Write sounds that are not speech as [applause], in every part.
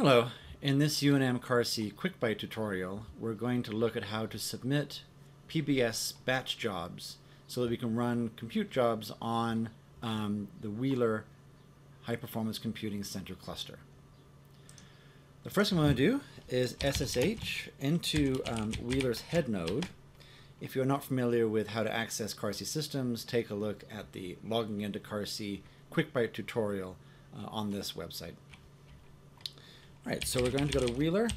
Hello, in this UNM CarC QuickByte tutorial, we're going to look at how to submit PBS batch jobs so that we can run compute jobs on um, the Wheeler High Performance Computing Center cluster. The first thing I'm to do is SSH into um, Wheeler's head node. If you're not familiar with how to access CarC systems, take a look at the logging into CarC QuickByte tutorial uh, on this website. All right, so we're going to go to Wheeler.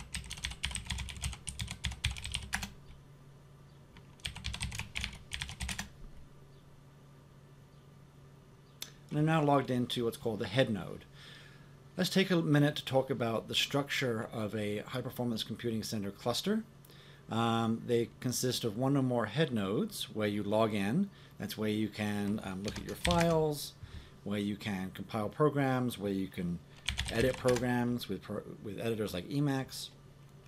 And I'm now logged into what's called the head node. Let's take a minute to talk about the structure of a high-performance computing center cluster. Um, they consist of one or more head nodes where you log in. That's where you can um, look at your files, where you can compile programs, where you can edit programs with, pro with editors like Emacs,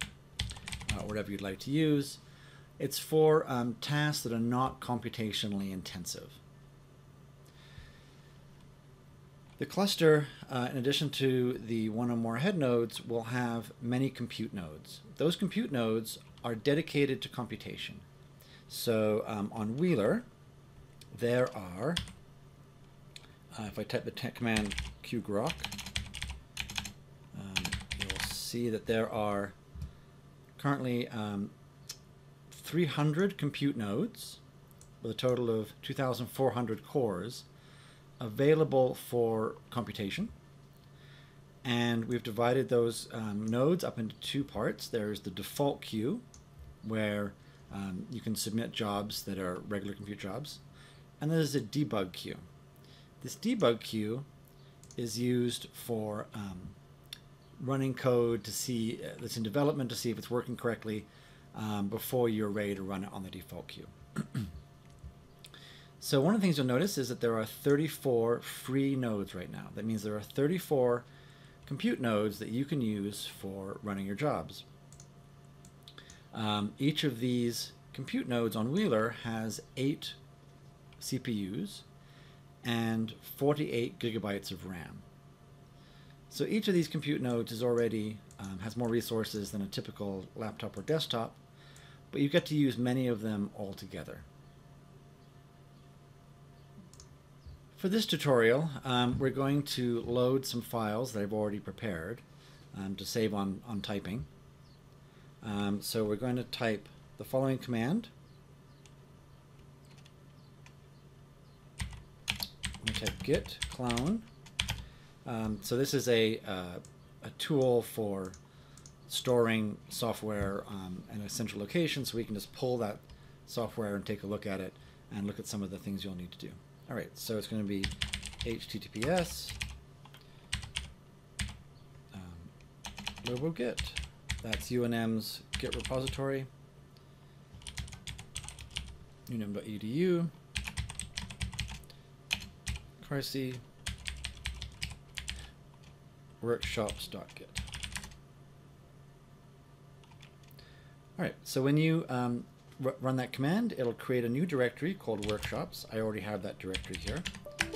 uh, whatever you'd like to use. It's for um, tasks that are not computationally intensive. The cluster, uh, in addition to the one or more head nodes, will have many compute nodes. Those compute nodes are dedicated to computation. So um, on Wheeler, there are, uh, if I type the command qgrok, see that there are currently um, 300 compute nodes with a total of 2,400 cores available for computation. And we've divided those um, nodes up into two parts. There's the default queue, where um, you can submit jobs that are regular compute jobs. And there's a debug queue. This debug queue is used for um, running code to see uh, that's in development to see if it's working correctly um, before you're ready to run it on the default queue. [clears throat] so one of the things you'll notice is that there are 34 free nodes right now. That means there are 34 compute nodes that you can use for running your jobs. Um, each of these compute nodes on Wheeler has eight CPUs and 48 gigabytes of RAM. So each of these compute nodes is already um, has more resources than a typical laptop or desktop, but you get to use many of them all together. For this tutorial, um, we're going to load some files that I've already prepared um, to save on, on typing. Um, so we're going to type the following command. To type git clone um, so this is a, uh, a tool for storing software um, in a central location so we can just pull that software and take a look at it and look at some of the things you'll need to do. All right, so it's going to be HTTPS um, Git. That's UNM's Git repository. unm.edu. CarC workshops.git. All right, so when you um, run that command, it'll create a new directory called workshops. I already have that directory here. [clears throat]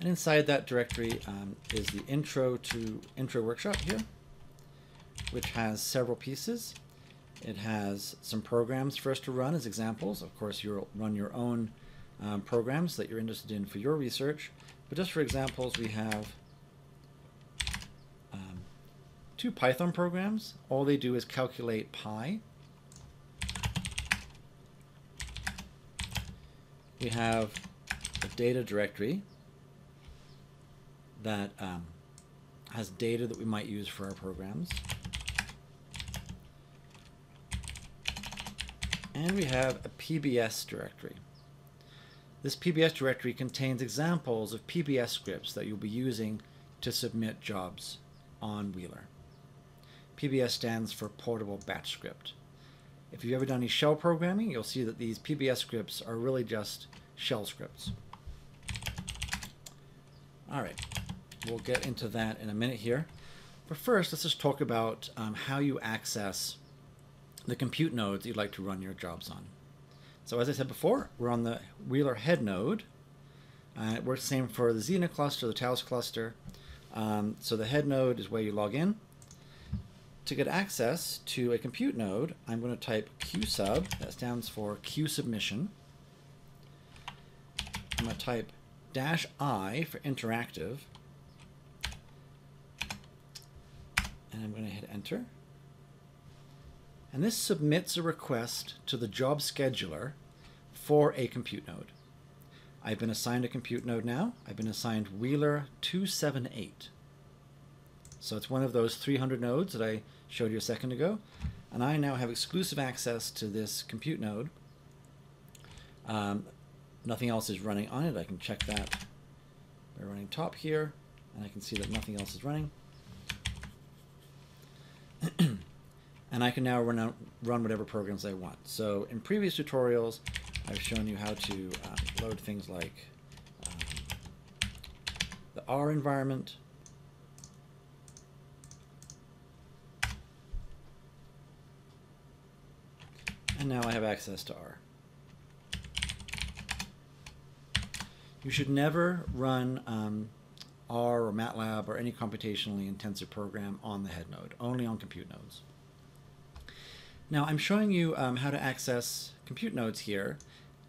and inside that directory um, is the intro to intro workshop here, which has several pieces. It has some programs for us to run as examples. Of course, you'll run your own um, programs that you're interested in for your research. But just for examples, we have um, two Python programs. All they do is calculate pi. We have a data directory that um, has data that we might use for our programs. And we have a PBS directory. This PBS directory contains examples of PBS scripts that you'll be using to submit jobs on Wheeler. PBS stands for Portable Batch Script. If you've ever done any shell programming, you'll see that these PBS scripts are really just shell scripts. All right, we'll get into that in a minute here. But first, let's just talk about um, how you access the compute nodes you'd like to run your jobs on. So as I said before, we're on the Wheeler head node. Uh, it works the same for the Xena cluster, the Taos cluster. Um, so the head node is where you log in. To get access to a compute node, I'm going to type qsub, that stands for queue submission. I'm going to type dash I for interactive. And I'm going to hit enter. And this submits a request to the job scheduler for a compute node. I've been assigned a compute node now. I've been assigned Wheeler 278. So it's one of those 300 nodes that I showed you a second ago. And I now have exclusive access to this compute node. Um, nothing else is running on it. I can check that by running top here, and I can see that nothing else is running. [clears throat] and I can now run, out, run whatever programs I want. So in previous tutorials, I've shown you how to um, load things like um, the R environment, and now I have access to R. You should never run um, R or MATLAB or any computationally intensive program on the head node, only on compute nodes. Now I'm showing you um, how to access compute nodes here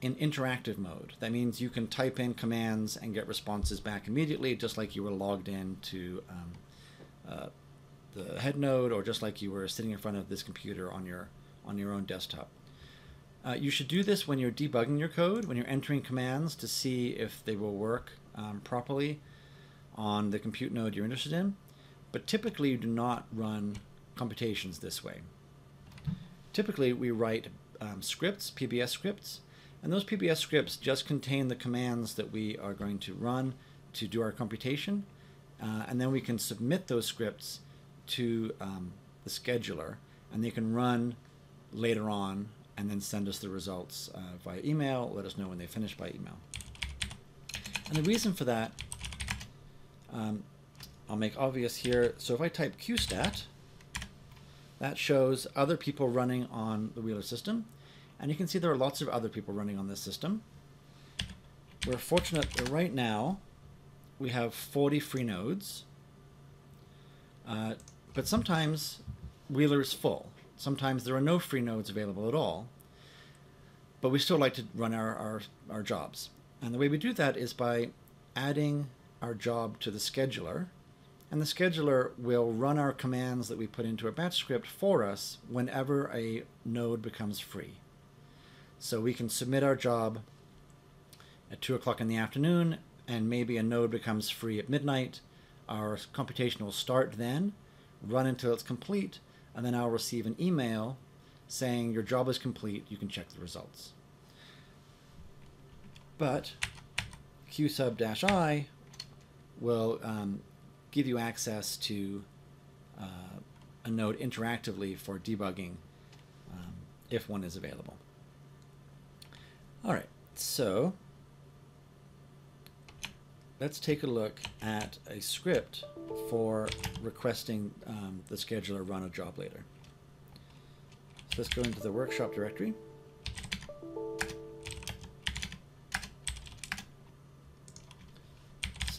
in interactive mode. That means you can type in commands and get responses back immediately, just like you were logged in to um, uh, the head node, or just like you were sitting in front of this computer on your on your own desktop. Uh, you should do this when you're debugging your code, when you're entering commands to see if they will work um, properly on the compute node you're interested in. But typically, you do not run computations this way. Typically, we write um, scripts, PBS scripts, and those PBS scripts just contain the commands that we are going to run to do our computation. Uh, and then we can submit those scripts to um, the scheduler, and they can run later on and then send us the results uh, via email, let us know when they finish by email. And the reason for that, um, I'll make obvious here. So if I type qstat, that shows other people running on the Wheeler system. And you can see there are lots of other people running on this system. We're fortunate that right now we have 40 free nodes. Uh, but sometimes Wheeler is full. Sometimes there are no free nodes available at all. But we still like to run our, our, our jobs. And the way we do that is by adding our job to the scheduler. And the scheduler will run our commands that we put into a batch script for us whenever a node becomes free. So we can submit our job at 2 o'clock in the afternoon, and maybe a node becomes free at midnight. Our computation will start then, run until it's complete, and then I'll receive an email saying your job is complete, you can check the results. But qsub-i will um, give you access to uh, a node interactively for debugging um, if one is available. All right, so let's take a look at a script for requesting um, the scheduler run a job later. So let's go into the workshop directory.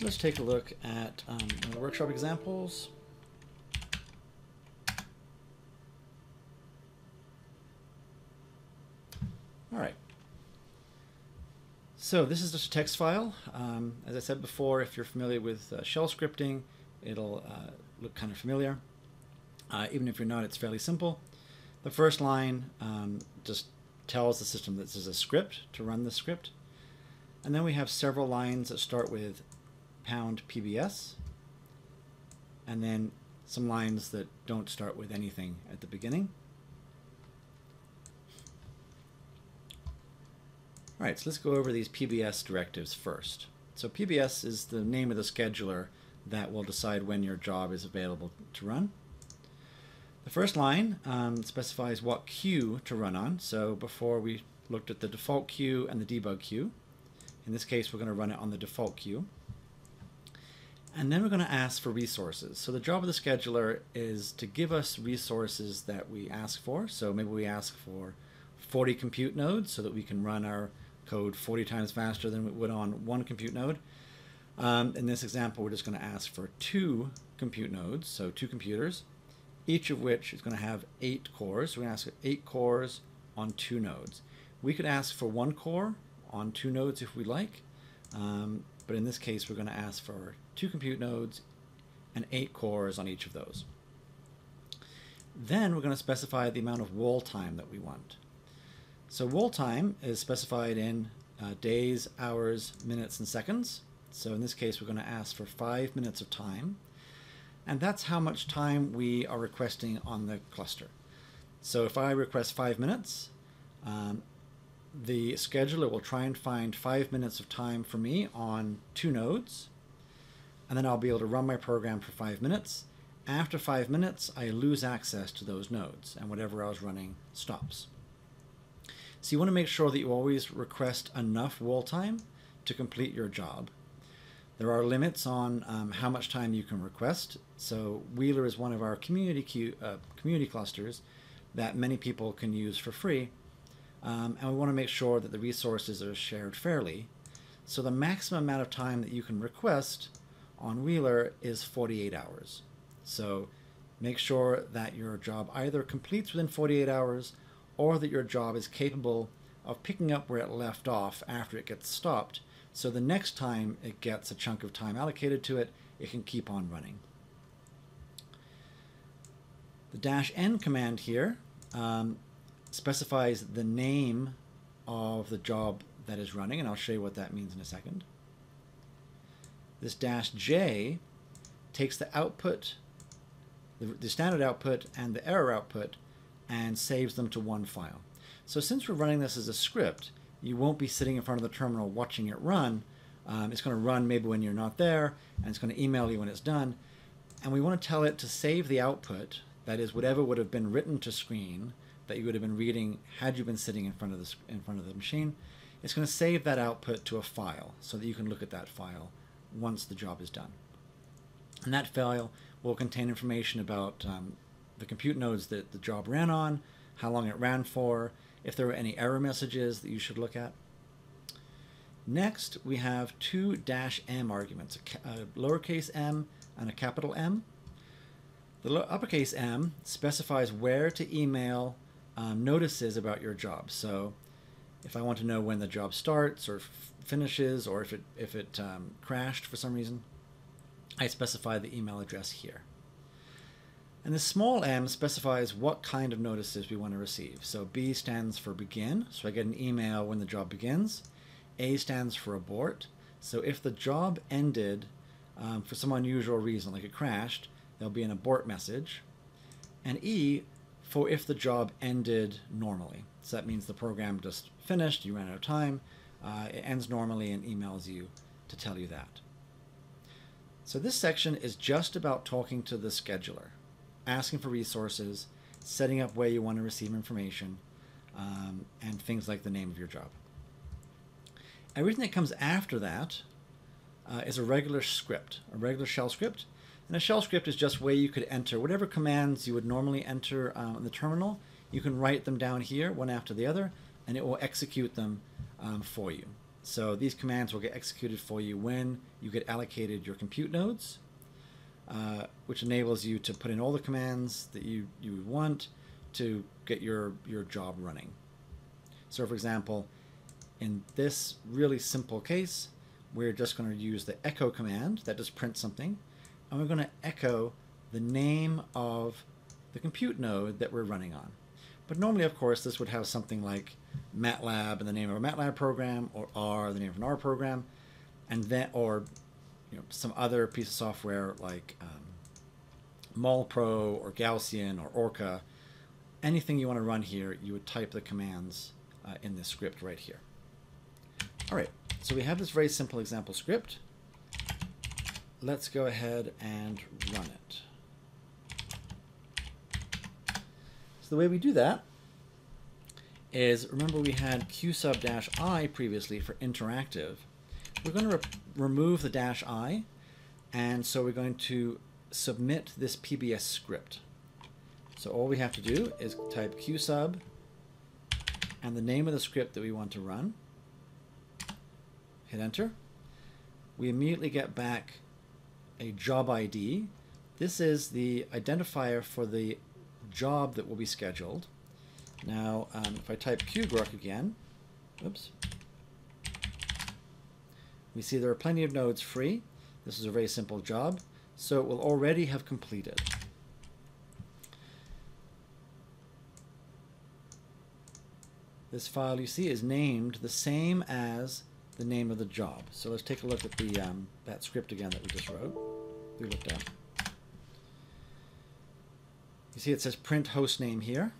Let's take a look at um, the workshop examples. All right. So this is just a text file. Um, as I said before, if you're familiar with uh, shell scripting, it'll uh, look kind of familiar. Uh, even if you're not, it's fairly simple. The first line um, just tells the system that this is a script to run the script. And then we have several lines that start with pound PBS, and then some lines that don't start with anything at the beginning. All right, so let's go over these PBS directives first. So PBS is the name of the scheduler that will decide when your job is available to run. The first line um, specifies what queue to run on. So before we looked at the default queue and the debug queue. In this case, we're going to run it on the default queue. And then we're going to ask for resources. So the job of the scheduler is to give us resources that we ask for. So maybe we ask for 40 compute nodes so that we can run our code 40 times faster than it would on one compute node. Um, in this example, we're just going to ask for two compute nodes, so two computers, each of which is going to have eight cores. So we're going to ask for eight cores on two nodes. We could ask for one core on two nodes if we like, um, but in this case, we're going to ask for two compute nodes and eight cores on each of those. Then we're going to specify the amount of wall time that we want. So wall time is specified in uh, days, hours, minutes, and seconds. So in this case, we're going to ask for five minutes of time. And that's how much time we are requesting on the cluster. So if I request five minutes, um, the scheduler will try and find five minutes of time for me on two nodes. And then I'll be able to run my program for five minutes. After five minutes, I lose access to those nodes, and whatever I was running stops. So you want to make sure that you always request enough wall time to complete your job. There are limits on um, how much time you can request. So Wheeler is one of our community uh, community clusters that many people can use for free. Um, and we want to make sure that the resources are shared fairly. So the maximum amount of time that you can request on Wheeler is 48 hours. So make sure that your job either completes within 48 hours or that your job is capable of picking up where it left off after it gets stopped so the next time it gets a chunk of time allocated to it, it can keep on running. The dash n command here um, specifies the name of the job that is running, and I'll show you what that means in a second. This dash j takes the output, the, the standard output and the error output, and saves them to one file. So since we're running this as a script, you won't be sitting in front of the terminal watching it run. Um, it's going to run maybe when you're not there, and it's going to email you when it's done. And we want to tell it to save the output, that is, whatever would have been written to screen that you would have been reading had you been sitting in front of the, in front of the machine. It's going to save that output to a file so that you can look at that file once the job is done. And that file will contain information about um, the compute nodes that the job ran on, how long it ran for, if there were any error messages that you should look at. Next, we have two dash m arguments, a lowercase m and a capital M. The uppercase m specifies where to email um, notices about your job. So if I want to know when the job starts or finishes or if it, if it um, crashed for some reason, I specify the email address here. And the small m specifies what kind of notices we want to receive. So B stands for begin, so I get an email when the job begins. A stands for abort, so if the job ended um, for some unusual reason, like it crashed, there'll be an abort message. And E for if the job ended normally. So that means the program just finished, you ran out of time, uh, it ends normally and emails you to tell you that. So this section is just about talking to the scheduler asking for resources, setting up where you want to receive information, um, and things like the name of your job. Everything that comes after that uh, is a regular script, a regular shell script. And a shell script is just where you could enter whatever commands you would normally enter uh, in the terminal. You can write them down here, one after the other, and it will execute them um, for you. So these commands will get executed for you when you get allocated your compute nodes uh, which enables you to put in all the commands that you, you want to get your, your job running. So for example, in this really simple case, we're just going to use the echo command that just prints something, and we're going to echo the name of the compute node that we're running on. But normally, of course, this would have something like MATLAB and the name of a MATLAB program, or R, the name of an R program, and then, or you know, some other piece of software like um, MolPro or Gaussian or Orca, anything you want to run here, you would type the commands uh, in this script right here. All right, so we have this very simple example script. Let's go ahead and run it. So the way we do that is, remember we had q sub dash i previously for interactive. We're going to re remove the dash i, and so we're going to submit this PBS script. So all we have to do is type q sub and the name of the script that we want to run. Hit enter. we immediately get back a job ID. This is the identifier for the job that will be scheduled. Now, um, if I type qgrok again, oops, we see there are plenty of nodes free. This is a very simple job, so it will already have completed. This file you see is named the same as the name of the job. So let's take a look at the um, that script again that we just wrote. We looked at. You see it says print host name here.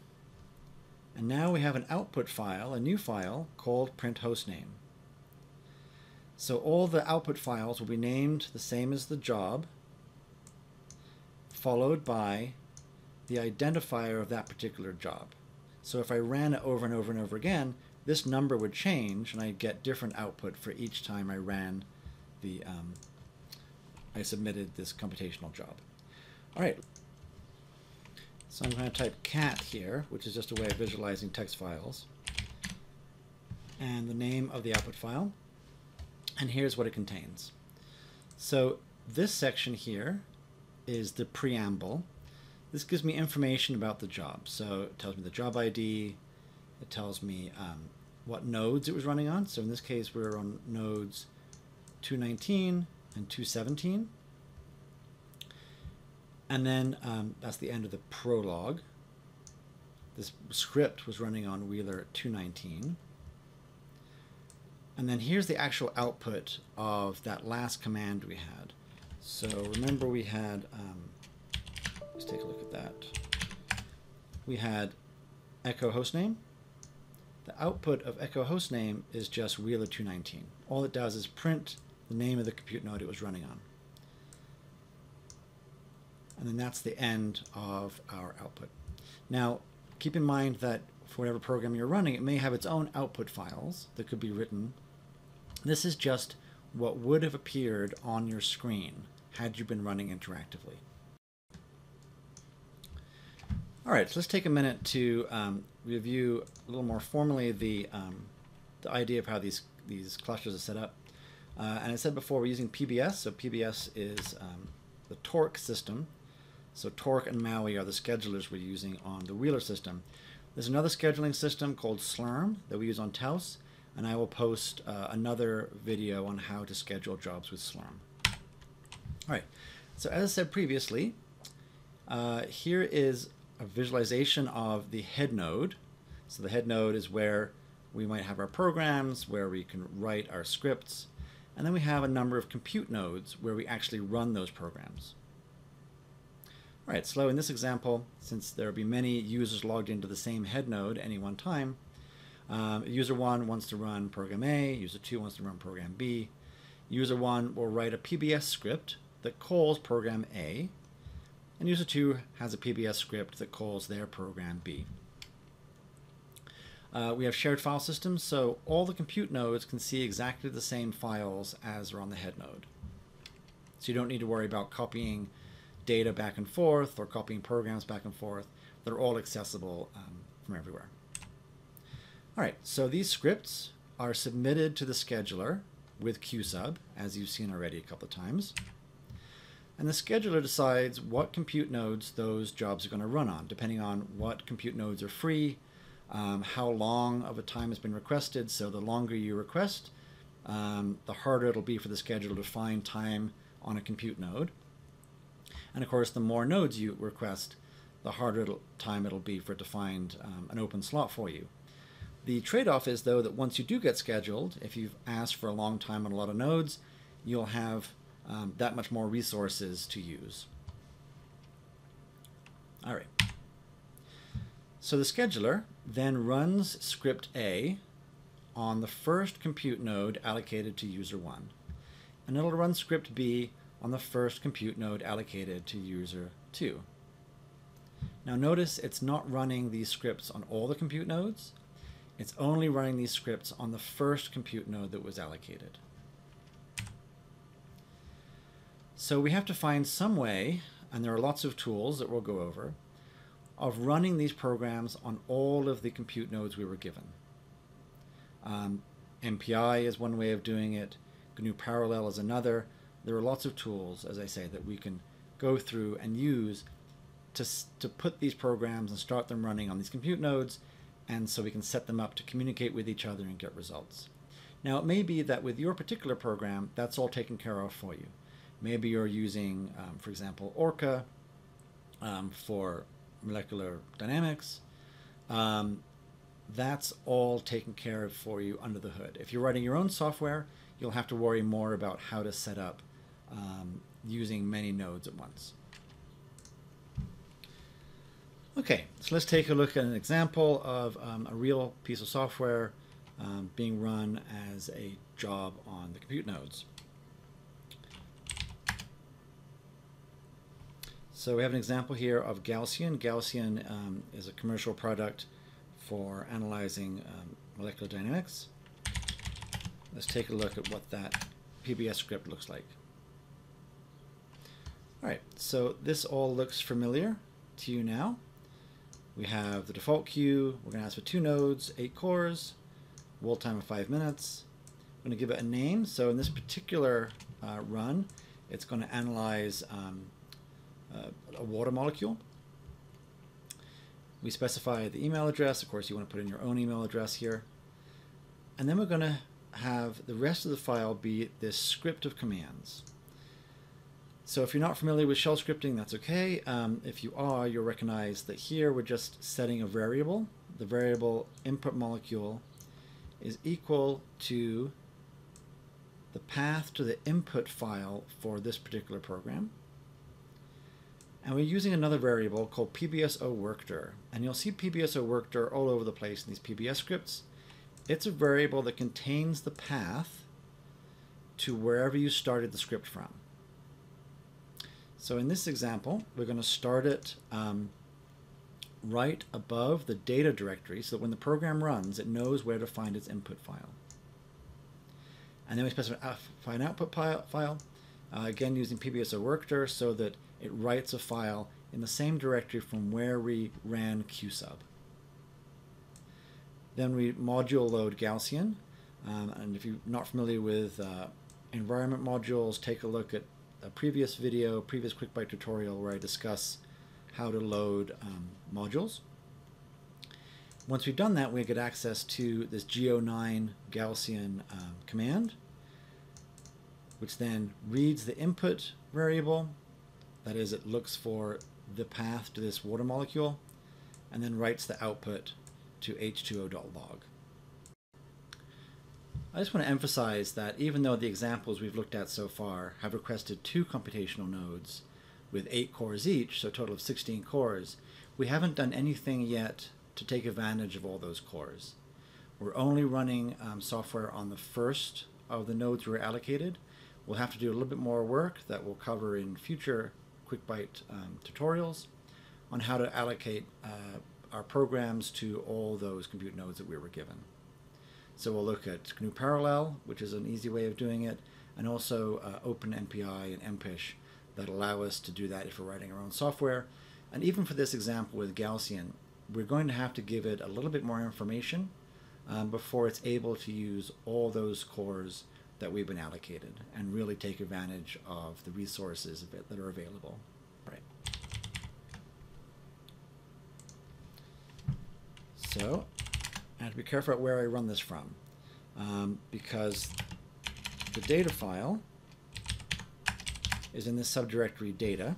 And now we have an output file, a new file called print host name. So all the output files will be named the same as the job, followed by the identifier of that particular job. So if I ran it over and over and over again, this number would change and I'd get different output for each time I ran the, um, I submitted this computational job. All right, so I'm going to type cat here, which is just a way of visualizing text files, and the name of the output file and here's what it contains. So this section here is the preamble. This gives me information about the job. So it tells me the job ID, it tells me um, what nodes it was running on. So in this case, we're on nodes 219 and 217. And then um, that's the end of the prologue. This script was running on Wheeler 219. And then here's the actual output of that last command we had. So remember we had, um, let's take a look at that. We had echo hostname. The output of echo hostname is just Wheeler 219. All it does is print the name of the compute node it was running on. And then that's the end of our output. Now, keep in mind that for whatever program you're running, it may have its own output files that could be written this is just what would have appeared on your screen had you been running interactively. All right, so let's take a minute to um, review a little more formally the, um, the idea of how these, these clusters are set up. Uh, and I said before, we're using PBS. So PBS is um, the Torque system. So Torque and Maui are the schedulers we're using on the Wheeler system. There's another scheduling system called Slurm that we use on Taos and I will post uh, another video on how to schedule jobs with Slurm. All right, so as I said previously, uh, here is a visualization of the head node. So the head node is where we might have our programs, where we can write our scripts, and then we have a number of compute nodes where we actually run those programs. All right, so in this example, since there will be many users logged into the same head node any one time, um, user 1 wants to run program A, user 2 wants to run program B. User 1 will write a PBS script that calls program A, and user 2 has a PBS script that calls their program B. Uh, we have shared file systems, so all the compute nodes can see exactly the same files as are on the head node. So you don't need to worry about copying data back and forth or copying programs back and forth. They're all accessible um, from everywhere. All right, so these scripts are submitted to the scheduler with QSub, as you've seen already a couple of times. And the scheduler decides what compute nodes those jobs are going to run on, depending on what compute nodes are free, um, how long of a time has been requested. So the longer you request, um, the harder it'll be for the scheduler to find time on a compute node. And of course, the more nodes you request, the harder it'll, time it'll be for it to find um, an open slot for you. The trade-off is, though, that once you do get scheduled, if you've asked for a long time on a lot of nodes, you'll have um, that much more resources to use. All right. So the scheduler then runs script A on the first compute node allocated to user 1. And it'll run script B on the first compute node allocated to user 2. Now notice it's not running these scripts on all the compute nodes. It's only running these scripts on the first compute node that was allocated. So we have to find some way, and there are lots of tools that we'll go over, of running these programs on all of the compute nodes we were given. Um, MPI is one way of doing it. GNU Parallel is another. There are lots of tools, as I say, that we can go through and use to, to put these programs and start them running on these compute nodes, and so we can set them up to communicate with each other and get results. Now, it may be that with your particular program, that's all taken care of for you. Maybe you're using, um, for example, Orca um, for molecular dynamics. Um, that's all taken care of for you under the hood. If you're writing your own software, you'll have to worry more about how to set up um, using many nodes at once. Okay, so let's take a look at an example of um, a real piece of software um, being run as a job on the compute nodes. So we have an example here of Gaussian. Gaussian um, is a commercial product for analyzing um, molecular dynamics. Let's take a look at what that PBS script looks like. All right, so this all looks familiar to you now. We have the default queue. We're going to ask for two nodes, eight cores, wall time of five minutes. I'm going to give it a name. So in this particular uh, run, it's going to analyze um, uh, a water molecule. We specify the email address. Of course, you want to put in your own email address here. And then we're going to have the rest of the file be this script of commands. So if you're not familiar with shell scripting, that's okay. Um, if you are, you'll recognize that here we're just setting a variable. The variable input molecule is equal to the path to the input file for this particular program. And we're using another variable called PBSO workdir. And you'll see PBSO workdir all over the place in these PBS scripts. It's a variable that contains the path to wherever you started the script from. So in this example, we're going to start it um, right above the data directory so that when the program runs, it knows where to find its input file. And then we specify an output file, uh, again using PBSO workdir so that it writes a file in the same directory from where we ran qsub. Then we module load Gaussian. Um, and if you're not familiar with uh, environment modules, take a look at a previous video, previous QuickByte tutorial where I discuss how to load um, modules. Once we've done that, we get access to this G09 Gaussian um, command, which then reads the input variable that is, it looks for the path to this water molecule and then writes the output to h2o.log. I just want to emphasize that even though the examples we've looked at so far have requested two computational nodes with eight cores each, so a total of 16 cores, we haven't done anything yet to take advantage of all those cores. We're only running um, software on the first of the nodes we're allocated. We'll have to do a little bit more work that we'll cover in future QuickByte um, tutorials on how to allocate uh, our programs to all those compute nodes that we were given. So we'll look at GNU Parallel, which is an easy way of doing it, and also uh, OpenMPI and MPICH that allow us to do that if we're writing our own software. And even for this example with Gaussian, we're going to have to give it a little bit more information um, before it's able to use all those cores that we've been allocated and really take advantage of the resources that are available. Right. So I have to be careful where I run this from um, because the data file is in this subdirectory data.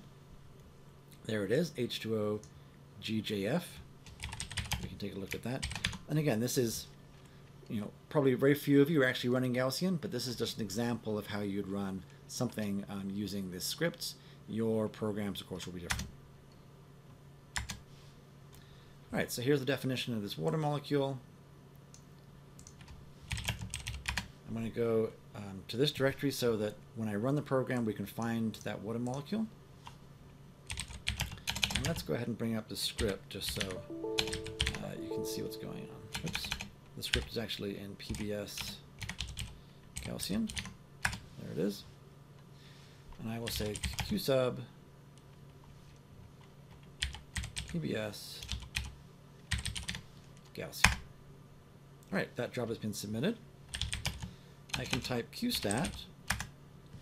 There it is, H2O GJF. We can take a look at that. And again, this is you know, probably very few of you are actually running Gaussian, but this is just an example of how you'd run something um, using this script. Your programs, of course, will be different. All right, so here's the definition of this water molecule. I'm going to go um, to this directory so that when I run the program, we can find that water molecule. And let's go ahead and bring up the script just so uh, you can see what's going on. Oops. The script is actually in PBS Gaussian. There it is. And I will say qsub PBS Gaussian. All right, that job has been submitted. I can type qstat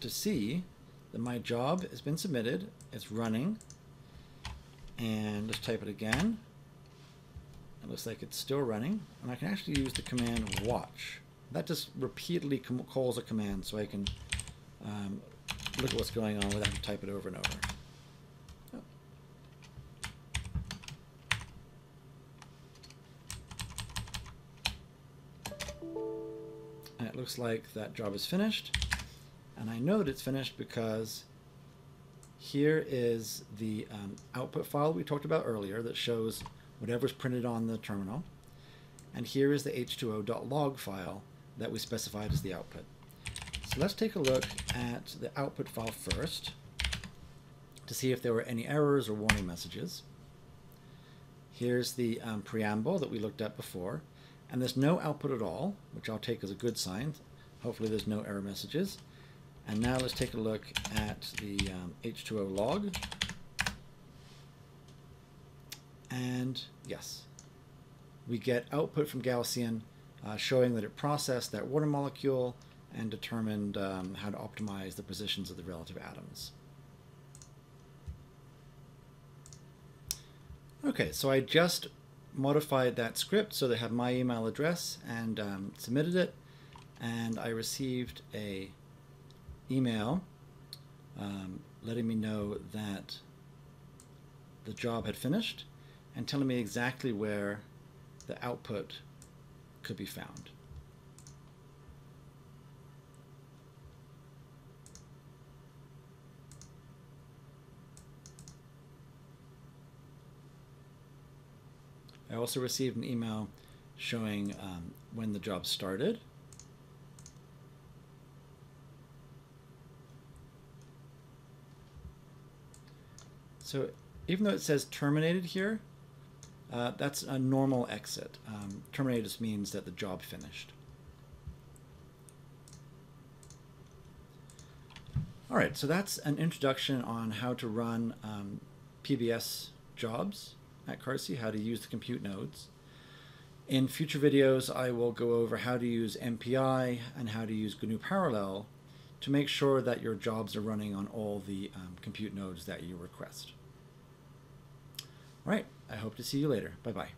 to see that my job has been submitted. It's running. And let's type it again. It looks like it's still running. And I can actually use the command watch. That just repeatedly calls a command so I can um, look at what's going on without having to type it over and over. And it looks like that job is finished. And I know that it's finished because here is the um, output file we talked about earlier that shows whatever's printed on the terminal. And here is the h2o.log file that we specified as the output. So let's take a look at the output file first to see if there were any errors or warning messages. Here's the um, preamble that we looked at before. And there's no output at all, which I'll take as a good sign. Hopefully there's no error messages. And now let's take a look at the um, H2O log. And yes, we get output from Gaussian uh, showing that it processed that water molecule and determined um, how to optimize the positions of the relative atoms. Okay, so I just modified that script so they have my email address and um, submitted it, and I received a email um, letting me know that the job had finished and telling me exactly where the output could be found. I also received an email showing um, when the job started. So even though it says terminated here, uh, that's a normal exit. Um, terminated just means that the job finished. All right, so that's an introduction on how to run um, PBS jobs at CarSI, how to use the compute nodes. In future videos, I will go over how to use MPI and how to use GNU Parallel to make sure that your jobs are running on all the um, compute nodes that you request. All right, I hope to see you later. Bye-bye.